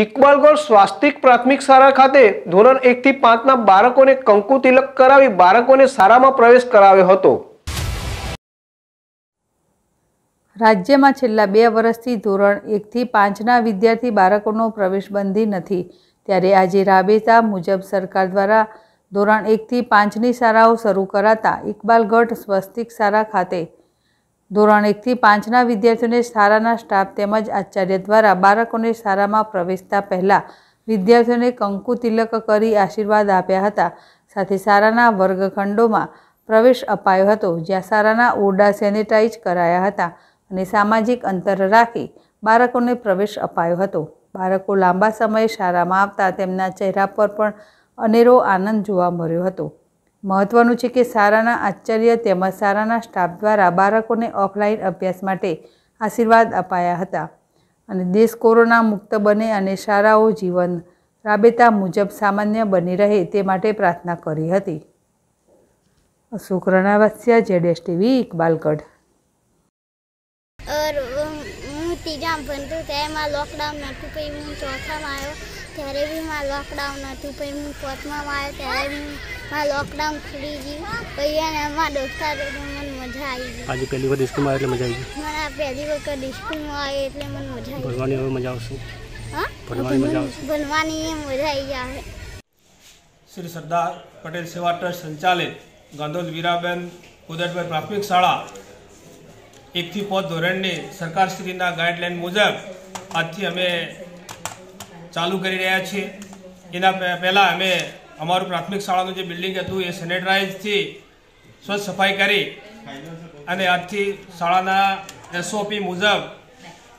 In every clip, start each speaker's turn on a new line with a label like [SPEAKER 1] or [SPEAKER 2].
[SPEAKER 1] ઇકબાલગઢ સ્વાસ્તિક પ્રાથમિક શાળા ખાતે ધોરણ એકથી પાંચના બાળકોને કંકુ તિલક કરાવી બાળકોને શાળામાં પ્રવેશ કરાવ્યો હતો.
[SPEAKER 2] રાજ્યમાં છેલ્લા બે વર્ષથી ધોરણ એકથી પાંચના વિદ્યાર્થી બાળકોનો પ્રવેશ બંધી નથી. ત્યારે આજે રાબેતા મુજબ સરકાર દ્વારા ધોરણ એકથી પાંચની શાળાઓ શરૂ કરાતા ઇકબાલગઢ સ્વસ્તિક શાળા ખાતે ધોરણ એકથી પાંચના વિદ્યાર્થીઓને શાળાના સ્ટાફ તેમજ આચાર્ય દ્વારા બાળકોને શાળામાં પ્રવેશતા પહેલાં વિદ્યાર્થીઓને કંકુ તિલક કરી આશીર્વાદ આપ્યા હતા. સાથે શાળાના વર્ગખંડોમાં પ્રવેશ અપાયો હતો, જ્યાં શાળાના ઓરડા સેનિટાઈઝ કરાયા હતા અને સામાજિક અંતર રાખી બાળકોને પ્રવેશ અપાયો હતો. બાળકો લાંબા સમયે શાળામાં આવતા તેમના ચહેરા પર પણ અનેરો આનંદ જોવા મળ્યો હતો. મહત્વનું છે કે શાળાના આચાર્ય તેમજ શાળાના સ્ટાફ દ્વારા બાળકોને ઓફલાઈન અભ્યાસ માટે આશીર્વાદ અપાયા હતા. અને દેશ કોરોના મુક્ત બને અને શાળાઓ જીવન રાબેતા મુજબ સામાન્ય બની રહે તે માટે પ્રાર્થના કરી હતી. અશોક રણાવસ્યા, જેડેશ ટીવી, ઇકબાલગઢ.
[SPEAKER 3] તેમાં લોકડાઉન હતું પછી હું ચોથામાં આવ્યો. ત્યારે બી માં લોકડાઉન હતું પછી હું પાંચમામાં આવ્યો. ત્યારે બી માં લોકડાઉન ખુલી ગયું. પછી એમાં દોસ્તાર મને મજા આવી ગઈ.
[SPEAKER 4] આજે પહેલી વખત સ્કૂલમાં આવ્યો એટલે મજા આવી ગઈ?
[SPEAKER 3] મને પહેલી વખત સ્કૂલમાં આવ્યો એટલે મને મજા આવી
[SPEAKER 4] ભણવાની હવે મજા આવશે?
[SPEAKER 3] હા?
[SPEAKER 4] ભણવાની મજા આવશે?
[SPEAKER 3] ભણવાની મજા આવી જાય
[SPEAKER 5] શ્રી સરદાર પટેલ સેવા ટ્રસ્ટ સંચાલિત ગાંધોદ વીરાબેન કુદરતભાઈ પ્રાથમિક શાળા એકથી પાંચ ધોરણની સરકારશ્રીના ગાઈડલાઇન મુજબ આજથી અમે ચાલુ કરી રહ્યા છીએ. એના પહેલાં અમે અમારું પ્રાથમિક શાળાનું જે બિલ્ડિંગ હતું એ સેનેટાઇઝથી સ્વચ્છ સફાઈ કરી અને આજથી શાળાના એસઓપી મુજબ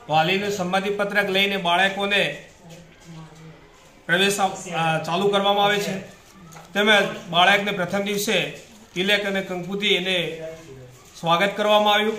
[SPEAKER 5] વાલીનું સંમતિપત્રક લઈને બાળકોને પ્રવેશ ચાલુ કરવામાં આવે છે. તેમજ બાળકને પ્રથમ દિવસે તિલક અને કંકુતિ એને સ્વાગત કરવામાં આવ્યું.